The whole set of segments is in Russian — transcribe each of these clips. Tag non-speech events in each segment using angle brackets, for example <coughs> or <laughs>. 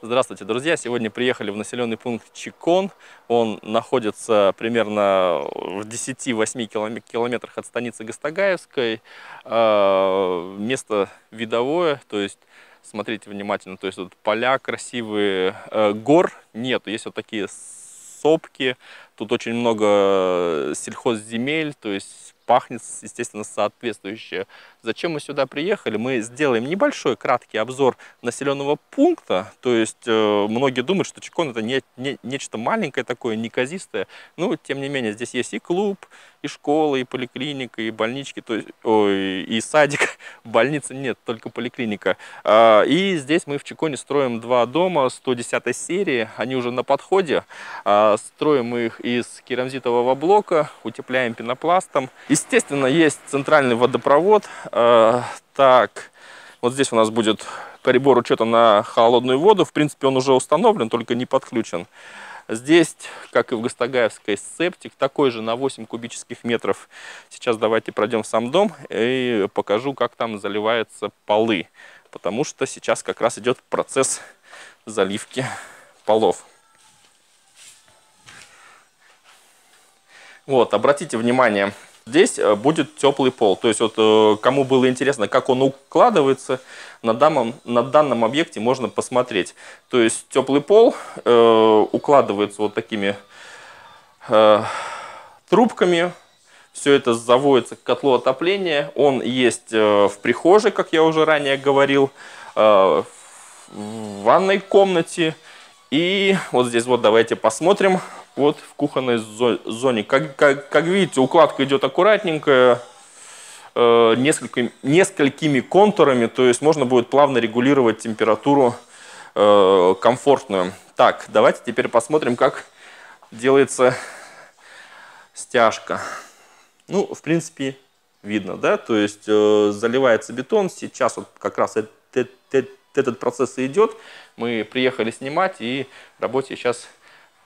Здравствуйте, друзья! Сегодня приехали в населенный пункт Чикон. Он находится примерно в 10-8 километрах от станицы Гастагаевской. А, место видовое, то есть смотрите внимательно, то есть тут поля красивые, э, гор нет, есть вот такие сопки, тут очень много сельхозземель, то есть пахнет, естественно, соответствующее. Зачем мы сюда приехали? Мы сделаем небольшой краткий обзор населенного пункта. То есть э, многие думают, что Чекон это не, не, нечто маленькое такое, неказистое. Но, тем не менее, здесь есть и клуб, и школа, и поликлиника, и больнички, то есть, ой, и садик. <laughs> Больницы нет, только поликлиника. А, и здесь мы в Чеконе строим два дома 110 серии. Они уже на подходе. А, строим мы их из керамзитового блока, утепляем пенопластом. Естественно, есть центральный водопровод. А, так, вот здесь у нас будет прибор учета на холодную воду. В принципе, он уже установлен, только не подключен. Здесь, как и в Гастагаевской, септик такой же на 8 кубических метров. Сейчас давайте пройдем в сам дом и покажу, как там заливаются полы. Потому что сейчас как раз идет процесс заливки полов. Вот, обратите внимание, Здесь э, будет теплый пол. То есть вот э, кому было интересно, как он укладывается, на данном, на данном объекте можно посмотреть. То есть теплый пол э, укладывается вот такими э, трубками. Все это заводится к котлу отопления. Он есть э, в прихожей, как я уже ранее говорил, э, в ванной комнате. И вот здесь вот давайте посмотрим вот в кухонной зоне. Как, как, как видите, укладка идет аккуратненькая, э, несколько, несколькими контурами, то есть можно будет плавно регулировать температуру э, комфортную. Так, давайте теперь посмотрим, как делается стяжка. Ну, в принципе, видно, да, то есть э, заливается бетон, сейчас вот как раз этот, этот процесс идет, мы приехали снимать и работе сейчас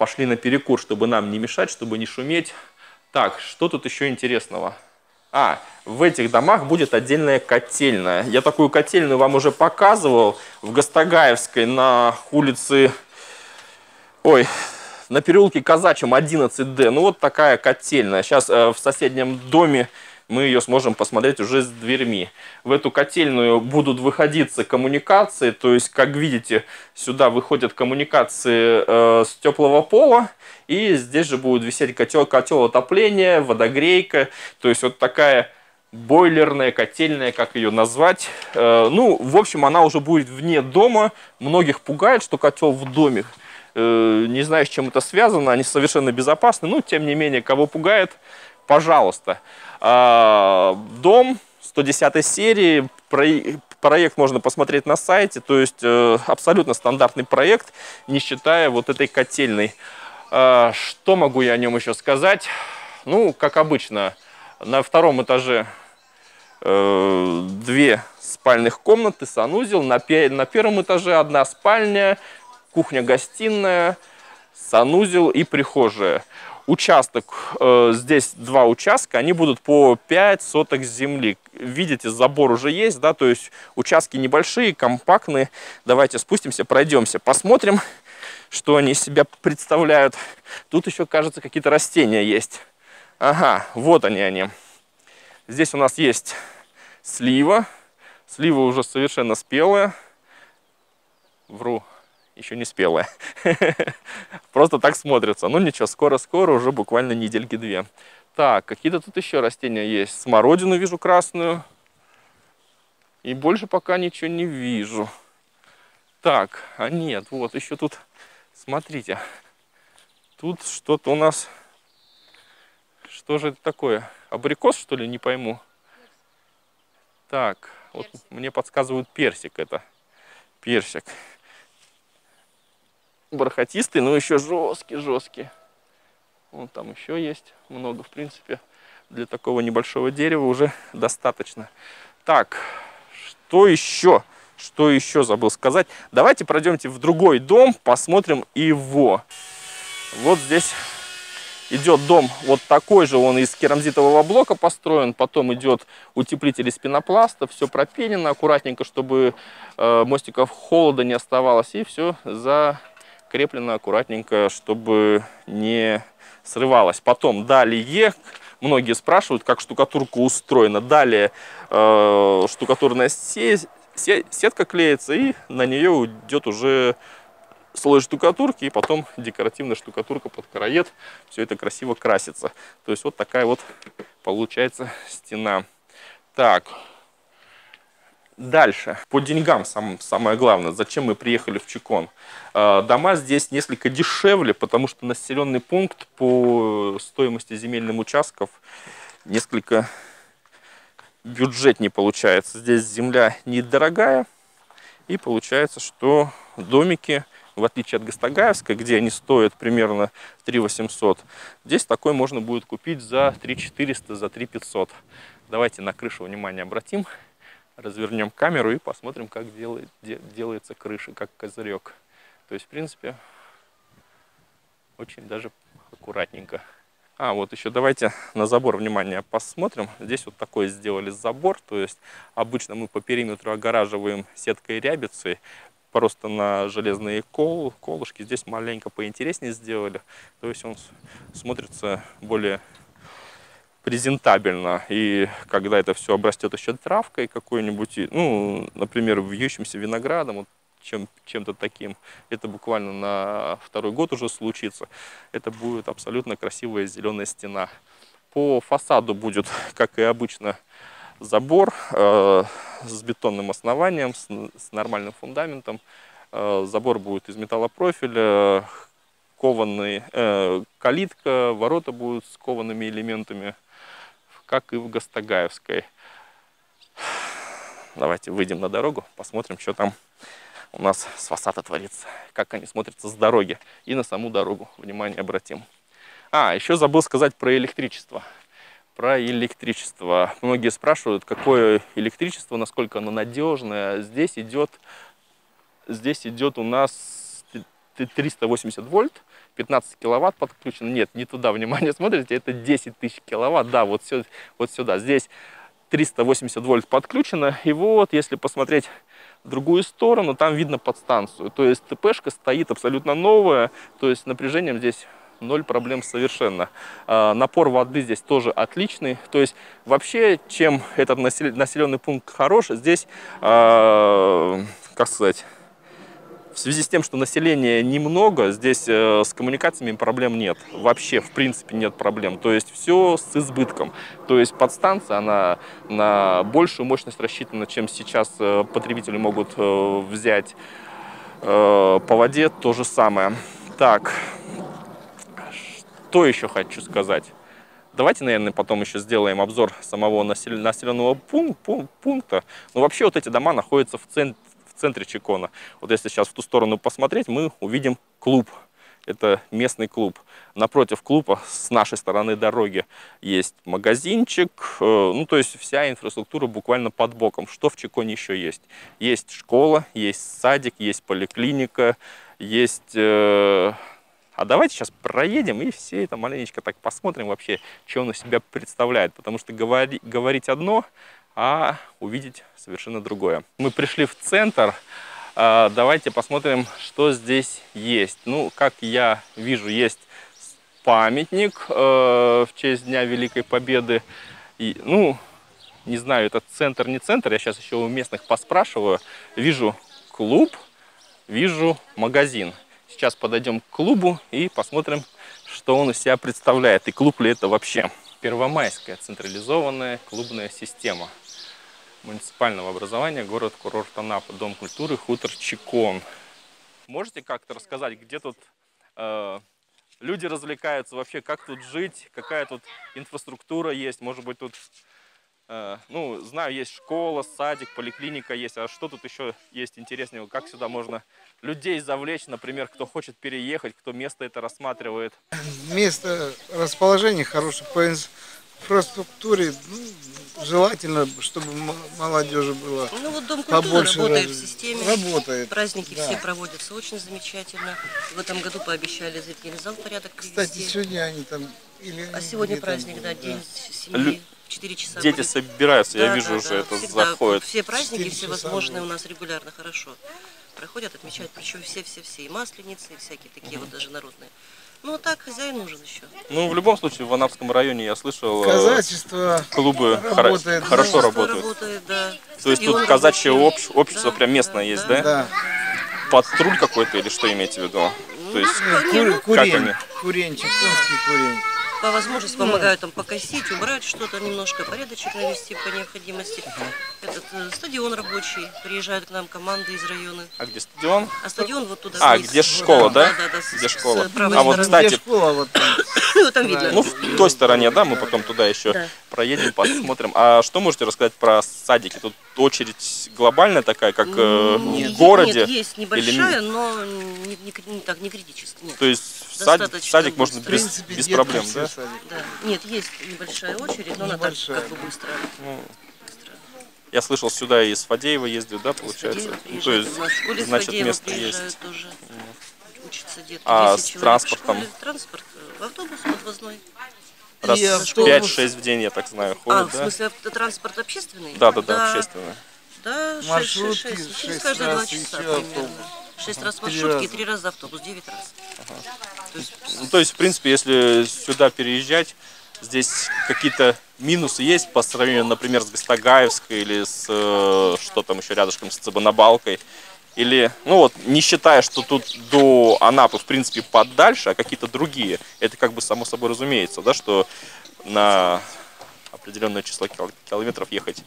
пошли на перекур, чтобы нам не мешать, чтобы не шуметь. Так, что тут еще интересного? А, в этих домах будет отдельная котельная. Я такую котельную вам уже показывал в Гастагаевской на улице... Ой, на переулке Казачьем 11D. Ну вот такая котельная. Сейчас э, в соседнем доме мы ее сможем посмотреть уже с дверьми. В эту котельную будут выходиться коммуникации, то есть, как видите, сюда выходят коммуникации э, с теплого пола, и здесь же будет висеть котел, котел отопления, водогрейка, то есть вот такая бойлерная, котельная, как ее назвать. Э, ну, в общем, она уже будет вне дома. Многих пугает, что котел в доме. Э, не знаю, с чем это связано, они совершенно безопасны, но тем не менее, кого пугает, пожалуйста. А, дом 110 серии, проект можно посмотреть на сайте, то есть э, абсолютно стандартный проект, не считая вот этой котельной. А, что могу я о нем еще сказать? Ну, как обычно, на втором этаже э, две спальных комнаты, санузел, на, на первом этаже одна спальня, кухня-гостиная, санузел и прихожая участок, э, здесь два участка, они будут по 5 соток земли. Видите, забор уже есть, да, то есть участки небольшие, компактные. Давайте спустимся, пройдемся, посмотрим, что они из себя представляют. Тут еще, кажется, какие-то растения есть. Ага, вот они они. Здесь у нас есть слива. Слива уже совершенно спелая. Вру, еще не спелая. <laughs> Просто так смотрится. Ну ничего, скоро-скоро, уже буквально недельки две. Так, какие-то тут еще растения есть. Смородину вижу красную. И больше пока ничего не вижу. Так, а нет, вот еще тут, смотрите. Тут что-то у нас... Что же это такое? Абрикос, что ли, не пойму. Так, вот мне подсказывают персик это. Персик бархатистый, но еще жесткий-жесткий. Вон там еще есть много, в принципе. Для такого небольшого дерева уже достаточно. Так, что еще? Что еще забыл сказать? Давайте пройдемте в другой дом, посмотрим его. Вот здесь идет дом вот такой же, он из керамзитового блока построен, потом идет утеплитель из пенопласта, все пропенено аккуратненько, чтобы э, мостиков холода не оставалось, и все закреплено аккуратненько, чтобы не срывалось. Потом далее, многие спрашивают, как штукатурка устроена, далее э, штукатурная сетка клеится, и на нее идет уже слой штукатурки, и потом декоративная штукатурка под караед. Все это красиво красится. То есть вот такая вот получается стена. Так, дальше. По деньгам сам, самое главное. Зачем мы приехали в Чекон? Э, дома здесь несколько дешевле, потому что населенный пункт по стоимости земельным участков несколько бюджетнее получается. Здесь земля недорогая. И получается, что домики в отличие от Гастагаевской, где они стоят примерно 3 800, здесь такой можно будет купить за 3 400, за 3 500. Давайте на крышу внимание обратим, развернем камеру и посмотрим, как делает, де, делается крыша, как козырек. То есть, в принципе, очень даже аккуратненько. А, вот еще давайте на забор внимание посмотрим. Здесь вот такой сделали забор, то есть обычно мы по периметру огораживаем сеткой рябицы просто на железные кол, колышки. Здесь маленько поинтереснее сделали. То есть он смотрится более презентабельно. И когда это все обрастет еще травкой какой-нибудь, ну, например, вьющимся виноградом, вот чем, чем-то таким, это буквально на второй год уже случится. Это будет абсолютно красивая зеленая стена. По фасаду будет, как и обычно, забор э, с бетонным основанием, с, с нормальным фундаментом. Э, забор будет из металлопрофиля, кованный, э, калитка, ворота будут с коваными элементами, как и в Гастагаевской. Давайте выйдем на дорогу, посмотрим, что там у нас с фасада творится, как они смотрятся с дороги и на саму дорогу. Внимание обратим. А, еще забыл сказать про электричество про электричество. Многие спрашивают, какое электричество, насколько оно надежное. Здесь идет, здесь идет у нас 380 вольт, 15 киловатт подключено. Нет, не туда, <laughs> внимание, смотрите, это 10 тысяч киловатт. Да, вот, все, вот сюда. Здесь 380 вольт подключено. И вот, если посмотреть в другую сторону, там видно подстанцию. То есть ТПшка стоит абсолютно новая, то есть напряжением здесь ноль проблем совершенно. А, напор воды здесь тоже отличный. То есть вообще, чем этот населенный пункт хорош, здесь, а, как сказать, в связи с тем, что населения немного, здесь э, с коммуникациями проблем нет. Вообще, в принципе, нет проблем. То есть все с избытком. То есть подстанция, она на большую мощность рассчитана, чем сейчас э, потребители могут э, взять. По воде то же самое. Так, что еще хочу сказать? Давайте, наверное, потом еще сделаем обзор самого населенного пункта. Но вообще вот эти дома находятся в, центре, центре Чекона. Вот если сейчас в ту сторону посмотреть, мы увидим клуб. Это местный клуб. Напротив клуба с нашей стороны дороги есть магазинчик. Э, ну, то есть вся инфраструктура буквально под боком. Что в Чеконе еще есть? Есть школа, есть садик, есть поликлиника, есть э, а давайте сейчас проедем и все это маленечко так посмотрим вообще, что он из себя представляет. Потому что говори, говорить одно, а увидеть совершенно другое. Мы пришли в центр. А, давайте посмотрим, что здесь есть. Ну, как я вижу, есть памятник э, в честь Дня Великой Победы. И, ну, не знаю, это центр, не центр, я сейчас еще у местных поспрашиваю. Вижу клуб, вижу магазин. Сейчас подойдем к клубу и посмотрим, что он из себя представляет и клуб ли это вообще. Первомайская централизованная клубная система муниципального образования город-курорт Анапа, Дом культуры, хутор Чекон. Можете как-то рассказать, где тут э, люди развлекаются, вообще как тут жить, какая тут инфраструктура есть, может быть тут Э, ну, знаю, есть школа, садик, поликлиника есть. А что тут еще есть интереснее? Как сюда можно людей завлечь, например, кто хочет переехать, кто место это рассматривает? Место расположения хорошее инфраструктуре, ну, желательно, чтобы молодежи было Ну вот Дом культуры побольше. работает раз- в системе. Работает. Праздники да. все проводятся очень замечательно. В этом году пообещали зрительный зал в порядок Кстати, привести. сегодня они там... Или А сегодня праздник, будут, да, день Лю- семьи, 4 часа Дети будет. собираются, я Да, вижу да, уже да, это всегда. заходит. Все праздники, Четыре все возможные у нас регулярно хорошо проходят, отмечают, причем все-все-все, и масленицы, и всякие такие вот даже народные. Ну, так хозяин нужен еще. Ну, в любом случае, в Анапском районе я слышал, э, Казачество клубы работает. хорошо Казачество работают. работает, да. То есть тут Стадион казачье общ- общество Да, прям местное да, есть, да. да? Да. Патруль какой-то или что имеете в виду? То есть, Ну, Кур- курень, куренчик, курень. По возможности помогают там покосить, убрать что-то немножко, порядочек навести по необходимости. Этот э, стадион рабочий, приезжают к нам команды из района. а где стадион? А стадион вот туда А, вниз. где школа, да? Да, да, да, с- Где с школа? правой А вот, кстати, Где школа вот там? <coughs> Ну, там видно. Ну, в той стороне, да, мы потом туда еще Да. проедем, посмотрим. А что можете рассказать про садики? Тут очередь глобальная такая, как э, Нет, в городе? Нет, есть небольшая, но не, не, не так, не критически. Нет. То есть в садик, в Достаточно садик можно быстро. В без, принципе, без проблем, да? Да. Нет, есть небольшая очередь, но она так Небольшая, как бы быстро. Ну, быстро. я слышал, сюда и из Фадеева ездят, да, получается? Ну, то есть, в значит, место есть. тоже. Учатся детки. А 10 с в транспортом? школе. Транспорт, э, автобус подвозной. Раз И в автобус. 5-6 в день, я так знаю, А, ходят, в да? смысле, авто- транспорт общественный? Да, да, да. Да, 6, Маршрутки 6, 6. Через каждые два раз, часа еще примерно. автобус. Шесть раз маршрутки три раза автобус, девять раз. То есть Ну, то есть, в принципе, если сюда переезжать, здесь какие-то минусы есть по сравнению, например, с Гастагаевской или с, э, что там еще рядышком, с Цыбанабалкой? Или, ну вот, не считая, что тут до Анапы, в принципе, подальше, а какие-то другие, это как бы само собой разумеется, да, что на определенное число кил- километров ехать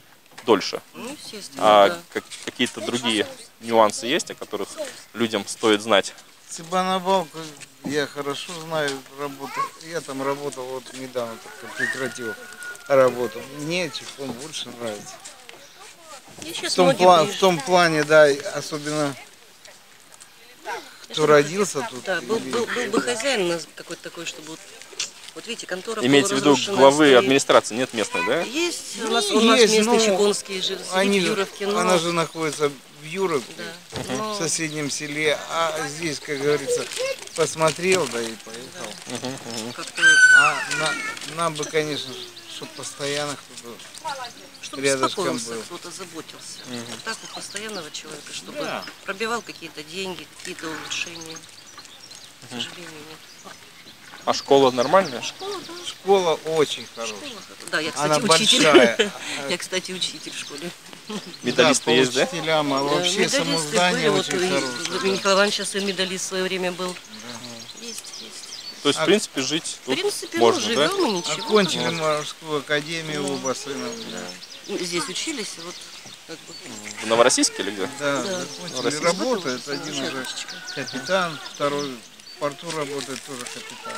дольше. Ну, естественно, А да. как- какие-то другие нюансы есть, о которых людям стоит знать? Цыбанабалку я хорошо знаю, работу. Я там работал вот недавно, только прекратил работу. Мне Чехом больше нравится. В том, пла- в том плане, да, особенно кто родился тут. Да, был, или- был, был бы хозяин у нас какой-то такой, чтобы вот, видите, контора Имеется в виду главы стоит. администрации, нет местной, да? Есть, у нас, Ну, у нас есть, местный но Чекунский жил, сидит Они, в же- Юровке, но... она же находится в Юровке, да, в но- соседнем селе, а здесь, как говорится, посмотрел, да и поехал. как-то, А на- нам бы, конечно, чтобы постоянно кто-то чтобы рядышком был. кто-то заботился. Вот так вот постоянного человека, чтобы Да. пробивал какие-то деньги, какие-то улучшения. К сожалению, нет. А школа нормальная? Школа, да, Школа очень хорошая. школа. Да, я, Она кстати, учитель. большая. <laughs> Я, кстати, учитель в школе. Медалисты да, есть, да? а вообще Медалисты само были, здание вот очень и хорошее. Николай Иванович сын медалист в свое время был. Есть, есть. То есть, в А- принципе, жить В принципе, можно, ну, да? живем и ничего. Окончили морскую академию оба сына. Ну, Здесь учились, и вот как бы. В Новороссийске или где? Да, Да. закончили. Российский. Работает один уже капитан, второй в порту работает тоже капитан.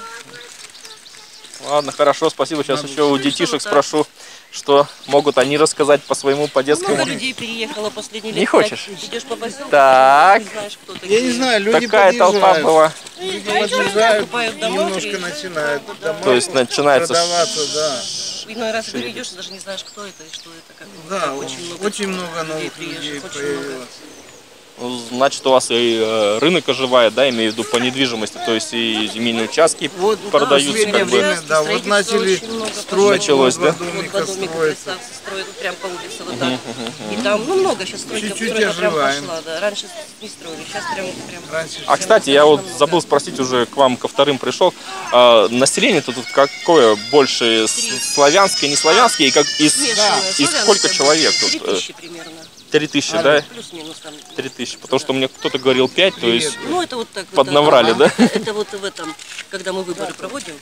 Ладно, хорошо, спасибо. Сейчас Надо еще у Ну, детишек что-то спрошу, что могут они рассказать по своему, по детскому. Много людей переехало последние лет. Не хочешь? Идешь по поселку, Так. не знаешь, кто такие. Я не знаю, люди Такая толпа была. Люди подъезжают, немножко начинают домой То есть начинается продаваться, да. Иной раз ты идешь, и даже не знаешь, кто это и что это. Как, Да, как очень очень много, много, новых людей очень много. Ну, Значит, у вас и э, рынок оживает, да, имею в виду по недвижимости, то есть и земельные участки Вот продаются, последнее как бы. время, да, вот начали много строить, Началось, вот да? Вот два домика строят прям по улице вот так. И там, ну много сейчас стройка, Чуть-чуть стройка прям пошла, да. Раньше не строили, сейчас прям, прям. Раньше А, кстати, я вот забыл спросить, уже к вам ко вторым пришел. А, население-то тут какое? Больше с- славянское, не славянское? И, как, и, Смешанное, и сколько человек тут? Три Э, тысячи примерно. Три тысячи, А, да? Плюс-минус там. Три тысячи. Потому что мне кто-то говорил пять, то есть... Ну, это вот так вот, Поднаврали, да? да? <laughs> Это вот в этом, когда мы выборы проводим,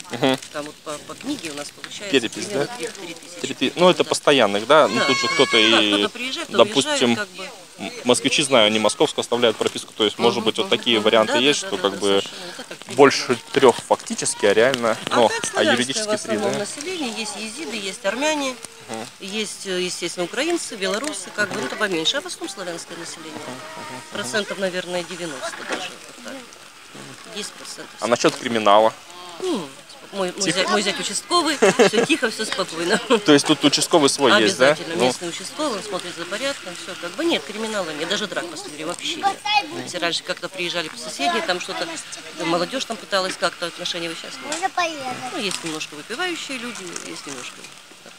там вот по, по книге у нас получается Перепись, да? три- три тысячи. Три ты- Ну, это Да. постоянных, да? Ну, Да, тут же да. кто-то Да, и, кто допустим, как бы. москвичи, знаю, они московскую оставляют прописку, то есть, может быть, вот такие варианты Да, есть, да, что да, как да, бы совершенно. Больше трех фактически, а реально, А ну, а юридически три, да? население. Есть езиды, есть армяне, есть, э, естественно, украинцы, белорусы, как бы, ну, это поменьше, а в основном славянское население. Процентов, наверное, 90 даже. вот так. 10 процентов. А насчет криминала? Ну, Мой, мой, зять, мой зять участковый, <laughs> все тихо, все спокойно. То есть тут участковый свой есть, да? Обязательно. Ну, Местный участковый, он смотрит за порядком, все как бы. Нет, криминала нет, даже драк посмотрели вообще нет. Если раньше как-то приезжали по соседние, там что-то, да, молодежь там пыталась как-то отношения выяснять. Ну, есть немножко выпивающие люди, есть немножко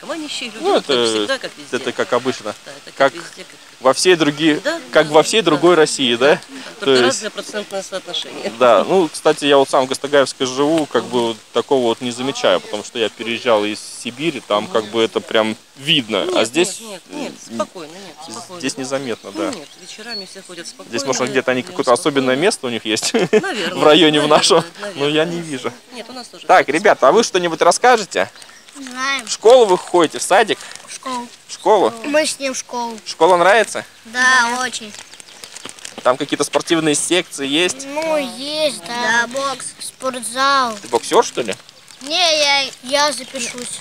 наркоманящие люди. ну, как это, всегда, как везде. это как обычно. Да, это как как, везде, как, во всей другие, Да, как да, во всей да. другой России, да? То Только есть- разное процентное соотношение. Да, ну, кстати, я вот сам в Гастагаевской живу, как бы вот такого вот не замечаю, потому что я переезжал из Сибири, там как бы это прям видно, Нет, а здесь, Нет, нет, нет, спокойно, нет, спокойно. здесь незаметно, Ну, да. Нет, вечерами все ходят спокойно. Здесь, может, где-то они какое-то особенное место у них есть <laughs> Наверное, в районе в наверное, нашем, наверное. но я не вижу. Нет, у нас тоже. Так, ребята, а вы что-нибудь расскажете? Знаем. В школу вы ходите, в садик? В школу. В школу? Мы с ним в школу. Школа нравится? Да, очень. Там какие-то спортивные секции есть? Ну, есть, да. Да, бокс. Спортзал. Ты боксер, что ли? Не, я, я запишусь.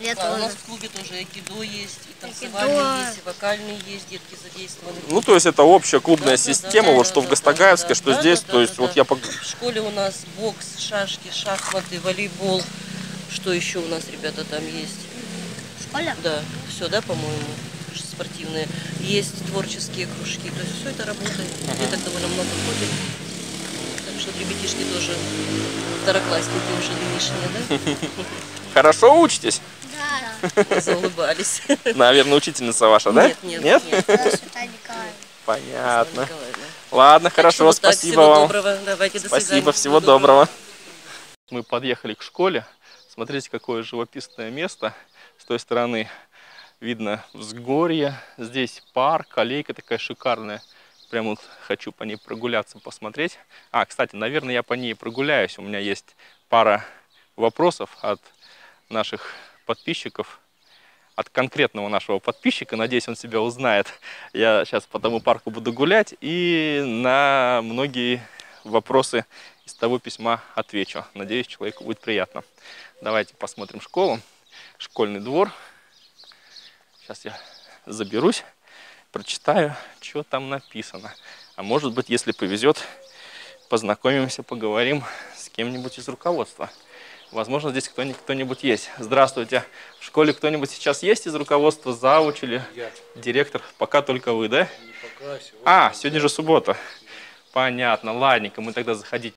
Я Да, у нас в клубе тоже айкидо есть, и Айкидо. танцевальный есть, и вокальный есть, детки задействованы. Ну, то есть это общая клубная Да, да, система, да, вот да, что в да, Гастагаевске, да, что да, здесь, да, то есть да, вот да. я В школе у нас бокс, шашки, шахматы, волейбол. Что еще у нас, ребята, там есть? В школе? Да, все, да, по-моему, спортивные. Есть творческие кружки, то есть все это работает. Деток довольно много ходит. Так что ребятишки тоже второклассники уже нынешние, <laughs> Хорошо учитесь? Да. <laughs> Заулыбались. Наверное, учительница ваша, да? Нет, нет, нет. Понятно. Ладно, Так хорошо, вот так, спасибо всего вам. доброго. Давайте, до Спасибо, свидания. всего доброго. Мы подъехали к школе. Смотрите, какое живописное место. С той стороны видно взгорье. Здесь парк, аллейка такая шикарная. Прям вот хочу по ней прогуляться, посмотреть. А, кстати, наверное, я по ней прогуляюсь. У меня есть пара вопросов от наших подписчиков. От конкретного нашего подписчика. Надеюсь, он себя узнает. Я сейчас по тому парку буду гулять. И на многие вопросы того письма отвечу. Надеюсь, человеку будет приятно. Давайте посмотрим школу. Школьный двор. Сейчас я заберусь, прочитаю, что там написано. А может быть, если повезет, познакомимся, поговорим с кем-нибудь из руководства. Возможно, здесь кто-нибудь есть. Здравствуйте. В школе кто-нибудь сейчас есть из руководства, завуч или директор? Пока только вы, да? А, сегодня же суббота. Понятно, ладненько, мы тогда заходить